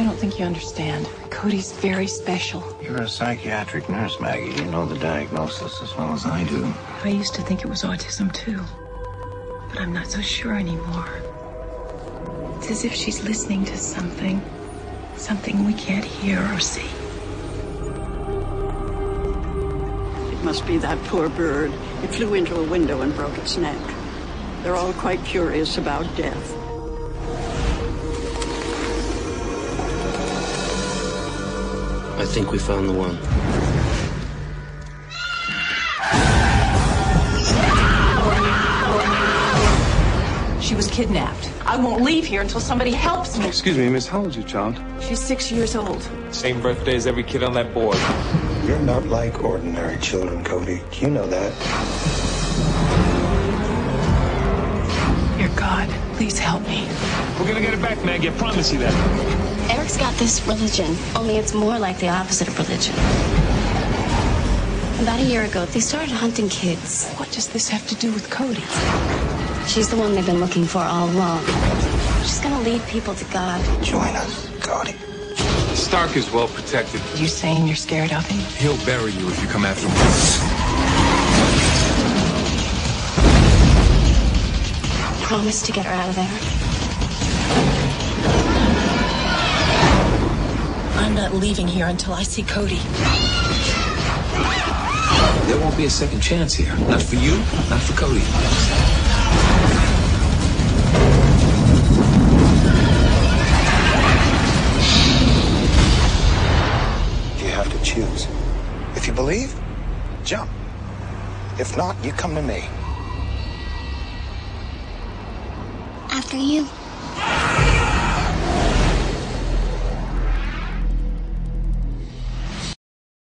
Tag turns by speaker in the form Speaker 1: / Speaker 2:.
Speaker 1: I don't think you understand. Cody's very special.
Speaker 2: You're a psychiatric nurse, Maggie. You know the diagnosis as well as I do.
Speaker 1: I used to think it was autism too. But I'm not so sure anymore. It's as if she's listening to something. Something we can't hear or see.
Speaker 3: It must be that poor bird. It flew into a window and broke its neck. They're all quite curious about death.
Speaker 4: I think we found the one.
Speaker 1: She was kidnapped. I won't leave here until somebody helps me.
Speaker 5: Excuse me, miss, how old's your child?
Speaker 1: She's six years old.
Speaker 5: Same birthday as every kid on that board.
Speaker 2: You're not like ordinary children, Cody. You know that.
Speaker 1: Please help me.
Speaker 5: We're gonna get it back, Maggie. I promise you that.
Speaker 6: Eric's got this religion, only it's more like the opposite of religion. About a year ago, they started hunting kids.
Speaker 1: What does this have to do with Cody?
Speaker 6: She's the one they've been looking for all along. She's gonna lead people to God.
Speaker 2: Join us, Cody.
Speaker 5: Stark is well protected.
Speaker 1: You saying you're scared of him?
Speaker 5: He'll bury you if you come after him.
Speaker 6: Promise to get her out of there.
Speaker 1: I'm not leaving here until I see Cody.
Speaker 7: There won't be a second chance here. Not for you, not for Cody.
Speaker 2: You have to choose. If you believe, jump. If not, you come to me.
Speaker 6: After you.